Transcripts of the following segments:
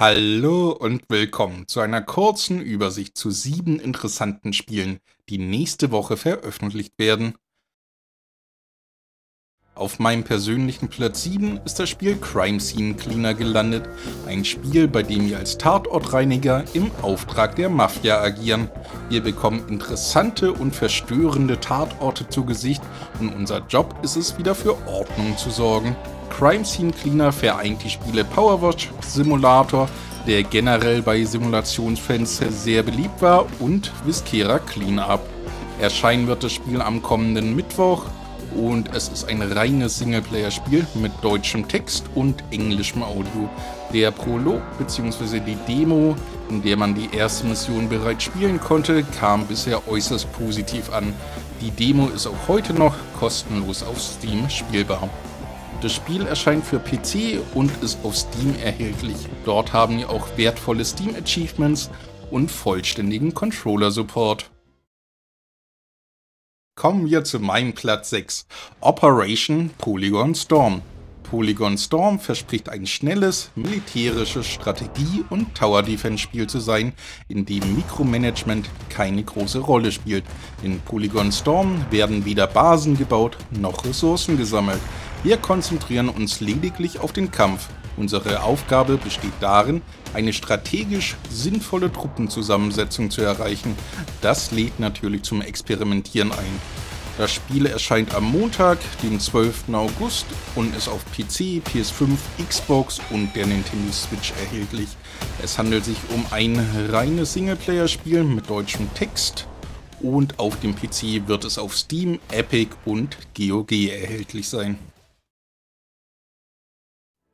Hallo und willkommen zu einer kurzen Übersicht zu sieben interessanten Spielen, die nächste Woche veröffentlicht werden. Auf meinem persönlichen Platz 7 ist das Spiel Crime Scene Cleaner gelandet, ein Spiel, bei dem wir als Tatortreiniger im Auftrag der Mafia agieren. Wir bekommen interessante und verstörende Tatorte zu Gesicht und unser Job ist es wieder für Ordnung zu sorgen. Crime Scene Cleaner vereint die Spiele Powerwash Simulator, der generell bei Simulationsfans sehr beliebt war, und Viscera Cleanup. Erscheinen wird das Spiel am kommenden Mittwoch und es ist ein reines Singleplayer-Spiel mit deutschem Text und englischem Audio. Der Prolog bzw. die Demo, in der man die erste Mission bereits spielen konnte, kam bisher äußerst positiv an. Die Demo ist auch heute noch kostenlos auf Steam spielbar. Das Spiel erscheint für PC und ist auf Steam erhältlich. Dort haben wir auch wertvolle Steam Achievements und vollständigen Controller-Support. Kommen wir zu meinem Platz 6. Operation Polygon Storm. Polygon Storm verspricht ein schnelles, militärisches Strategie- und Tower-Defense-Spiel zu sein, in dem Mikromanagement keine große Rolle spielt. In Polygon Storm werden weder Basen gebaut noch Ressourcen gesammelt. Wir konzentrieren uns lediglich auf den Kampf. Unsere Aufgabe besteht darin, eine strategisch sinnvolle Truppenzusammensetzung zu erreichen. Das lädt natürlich zum Experimentieren ein. Das Spiel erscheint am Montag, dem 12. August und ist auf PC, PS5, Xbox und der Nintendo Switch erhältlich. Es handelt sich um ein reines Singleplayer-Spiel mit deutschem Text und auf dem PC wird es auf Steam, Epic und GOG erhältlich sein.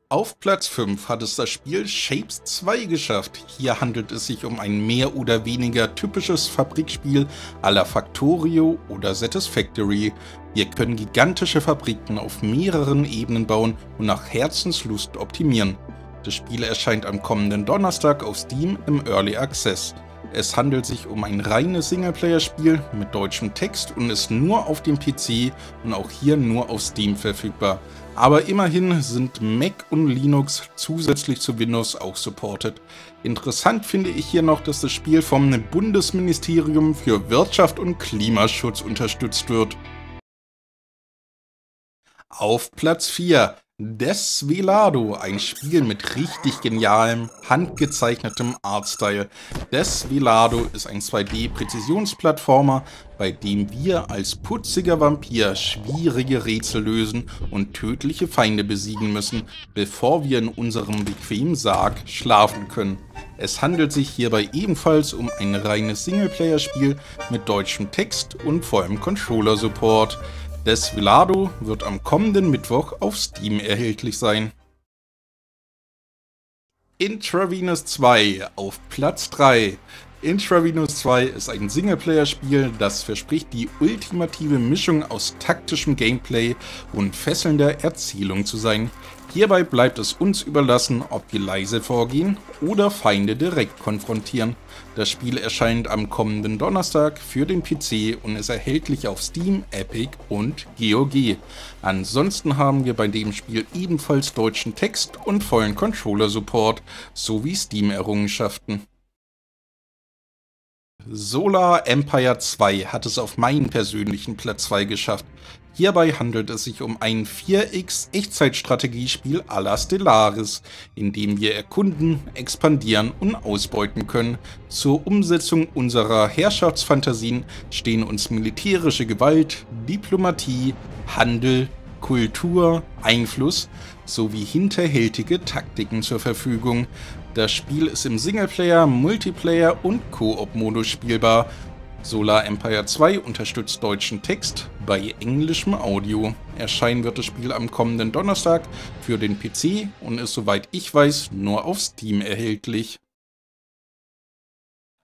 Auf Platz 5 hat es das Spiel Shapes 2 geschafft. Hier handelt es sich um ein mehr oder weniger typisches Fabrikspiel à la Factorio oder Satisfactory. Wir können gigantische Fabriken auf mehreren Ebenen bauen und nach Herzenslust optimieren. Das Spiel erscheint am kommenden Donnerstag auf Steam im Early Access. Es handelt sich um ein reines Singleplayer-Spiel mit deutschem Text und ist nur auf dem PC und auch hier nur auf Steam verfügbar. Aber immerhin sind Mac und Linux zusätzlich zu Windows auch supported. Interessant finde ich hier noch, dass das Spiel vom Bundesministerium für Wirtschaft und Klimaschutz unterstützt wird. Auf Platz 4 Desvelado, ein Spiel mit richtig genialem, handgezeichnetem Artstyle. Desvelado ist ein 2D-Präzisionsplattformer, bei dem wir als putziger Vampir schwierige Rätsel lösen und tödliche Feinde besiegen müssen, bevor wir in unserem bequemen Sarg schlafen können. Es handelt sich hierbei ebenfalls um ein reines Singleplayer-Spiel mit deutschem Text und vollem Controller-Support. Desvelado wird am kommenden Mittwoch auf Steam erhältlich sein. Intravenous 2 auf Platz 3. Intravenous 2 ist ein Singleplayer-Spiel, das verspricht die ultimative Mischung aus taktischem Gameplay und fesselnder Erzählung zu sein. Hierbei bleibt es uns überlassen, ob wir leise vorgehen oder Feinde direkt konfrontieren. Das Spiel erscheint am kommenden Donnerstag für den PC und ist erhältlich auf Steam, Epic und GOG. Ansonsten haben wir bei dem Spiel ebenfalls deutschen Text und vollen Controller-Support sowie Steam-Errungenschaften. Solar Empire 2 hat es auf meinen persönlichen Platz 2 geschafft. Hierbei handelt es sich um ein 4X Echtzeitstrategiespiel à la Stellaris, in dem wir erkunden, expandieren und ausbeuten können. Zur Umsetzung unserer Herrschaftsfantasien stehen uns militärische Gewalt, Diplomatie, Handel, Kultur, Einfluss sowie hinterhältige Taktiken zur Verfügung. Das Spiel ist im Singleplayer, Multiplayer und Koop-Modus spielbar Solar Empire 2 unterstützt deutschen Text bei englischem Audio. Erscheinen wird das Spiel am kommenden Donnerstag für den PC und ist soweit ich weiß nur auf Steam erhältlich.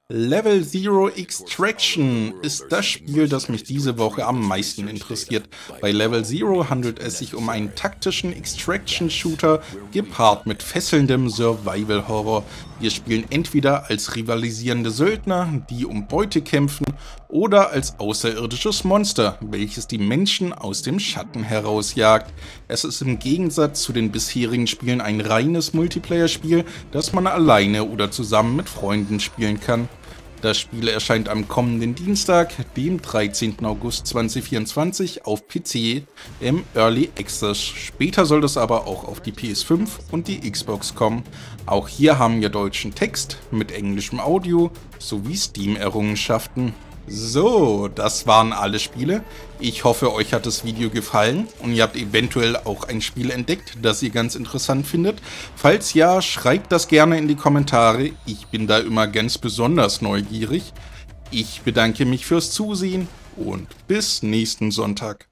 Level Zero Extraction ist das Spiel, das mich diese Woche am meisten interessiert. Bei Level Zero handelt es sich um einen taktischen Extraction-Shooter gepaart mit fesselndem Survival-Horror. Wir spielen entweder als rivalisierende Söldner, die um Beute kämpfen, oder als außerirdisches Monster, welches die Menschen aus dem Schatten herausjagt. Es ist im Gegensatz zu den bisherigen Spielen ein reines Multiplayer-Spiel, das man alleine oder zusammen mit Freunden spielen kann. Das Spiel erscheint am kommenden Dienstag, dem 13. August 2024 auf PC im Early Access. Später soll es aber auch auf die PS5 und die Xbox kommen. Auch hier haben wir deutschen Text mit englischem Audio sowie Steam-Errungenschaften. So, das waren alle Spiele. Ich hoffe, euch hat das Video gefallen und ihr habt eventuell auch ein Spiel entdeckt, das ihr ganz interessant findet. Falls ja, schreibt das gerne in die Kommentare. Ich bin da immer ganz besonders neugierig. Ich bedanke mich fürs Zusehen und bis nächsten Sonntag.